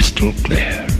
crystal clear.